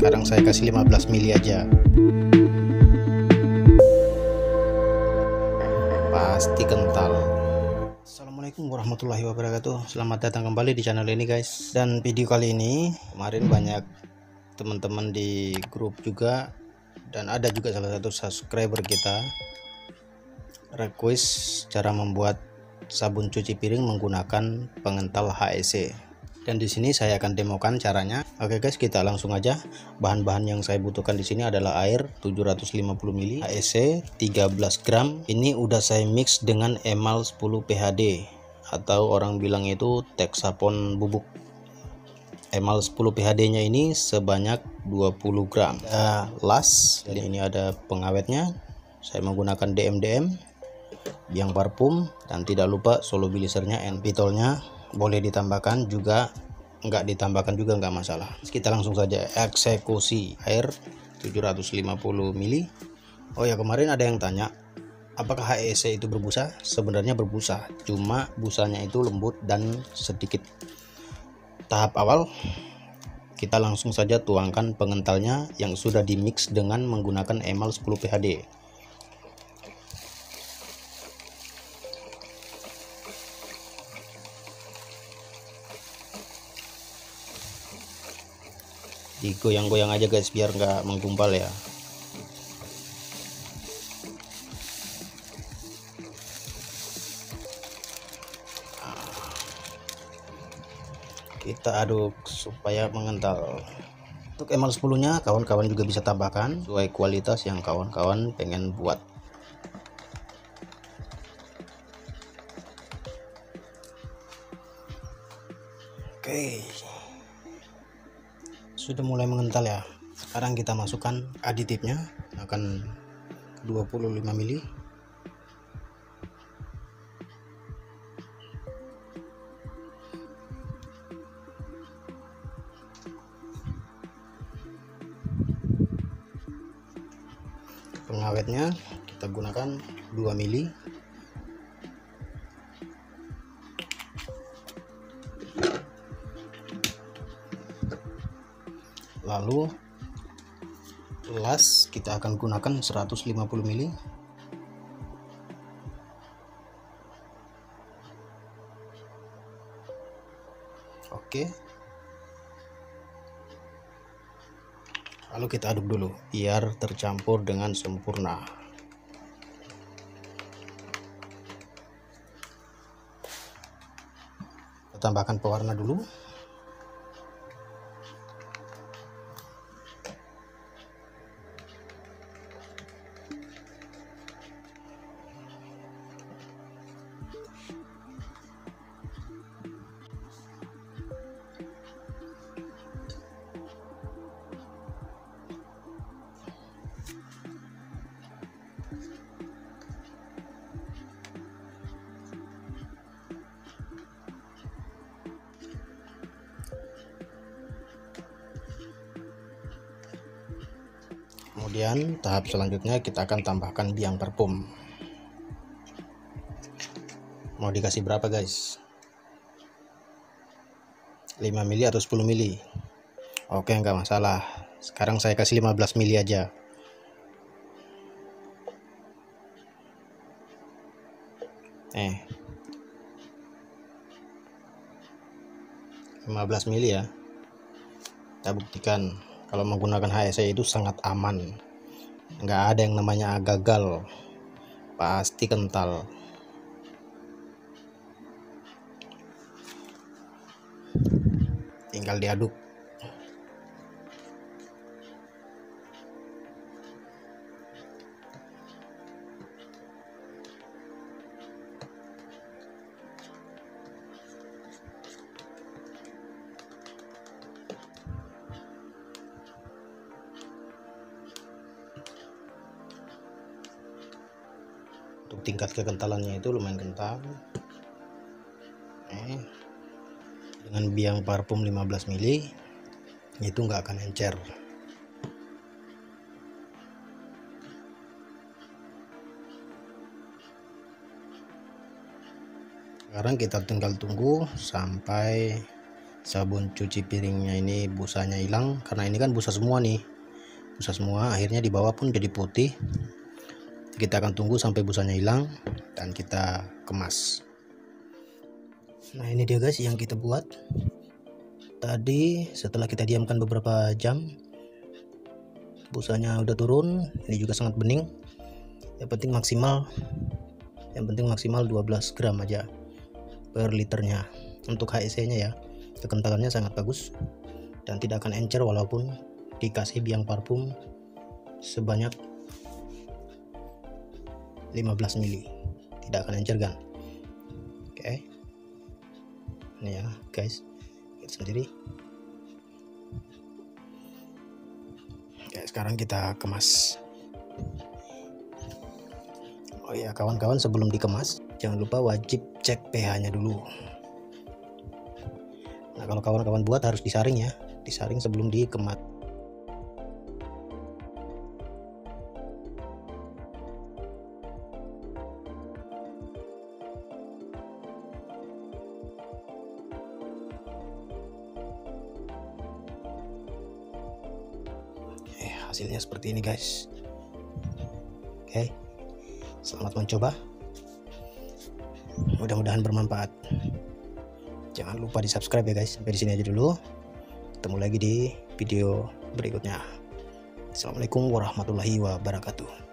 sekarang saya kasih 15 mili aja. Pasti kental. Assalamualaikum warahmatullahi wabarakatuh. Selamat datang kembali di channel ini guys. Dan video kali ini kemarin banyak teman-teman di grup juga Dan ada juga salah satu subscriber kita Request cara membuat sabun cuci piring menggunakan pengental HEC dan di sini saya akan demokan caranya. Oke guys, kita langsung aja. Bahan-bahan yang saya butuhkan di sini adalah air 750 ml, AEC 13 gram. Ini udah saya mix dengan emal 10 PHD atau orang bilang itu Texapon bubuk. Emal 10 PHD-nya ini sebanyak 20 gram. Uh, las, jadi ini ada pengawetnya. Saya menggunakan DMDM, biang parfum, dan tidak lupa solubilisernya and pitolnya boleh ditambahkan juga nggak ditambahkan juga nggak masalah. Kita langsung saja eksekusi air 750 mili. Oh ya kemarin ada yang tanya apakah HEC itu berbusa? Sebenarnya berbusa cuma busanya itu lembut dan sedikit. Tahap awal kita langsung saja tuangkan pengentalnya yang sudah dimix dengan menggunakan emal 10 PHD digoyang-goyang aja guys biar nggak menggumpal ya. Kita aduk supaya mengental. Untuk emal 10 nya kawan-kawan juga bisa tambahkan sesuai kualitas yang kawan-kawan pengen buat. Oke sudah mulai mengental ya. Sekarang kita masukkan aditifnya. Akan 25 mili. Pengawetnya kita gunakan 2 mili lalu las kita akan gunakan 150 mili. Oke. Lalu kita aduk dulu biar tercampur dengan sempurna. Tambahkan pewarna dulu kemudian tahap selanjutnya kita akan tambahkan biang parfum mau dikasih berapa guys? 5 mili atau 10 mili? Oke enggak masalah. Sekarang saya kasih 15 mili aja. Eh. 15 mili ya. Kita buktikan kalau menggunakan HSE itu sangat aman. Nggak ada yang namanya gagal. Pasti kental. Tinggal diaduk untuk tingkat kekentalannya itu lumayan kental. Eh, dengan biang parfum 15 mili itu nggak akan encer. Sekarang kita tinggal tunggu sampai sabun cuci piringnya ini busanya hilang. Karena ini kan busa semua nih. Busa semua akhirnya di bawah pun jadi putih kita akan tunggu sampai busanya hilang dan kita kemas. Nah ini dia guys yang kita buat. Tadi setelah kita diamkan beberapa jam busanya udah turun. Ini juga sangat bening. Yang penting maksimal yang penting maksimal 12 gram aja per liternya. Untuk HEC nya ya kekentalannya sangat bagus dan tidak akan encer walaupun dikasih biang parfum sebanyak 15 mili. Tidak akan encer kan oke. Okay. ini ya guys. Lihat sendiri. Oke sekarang kita kemas. Oh ya kawan-kawan sebelum dikemas jangan lupa wajib cek pH nya dulu. Nah kalau kawan-kawan buat harus disaring ya. Disaring sebelum dikemas hasilnya seperti ini guys. Oke. Selamat mencoba. Mudah-mudahan bermanfaat. Jangan lupa di subscribe ya guys. Sampai di sini aja dulu. Ketemu lagi di video berikutnya. Assalamualaikum warahmatullahi wabarakatuh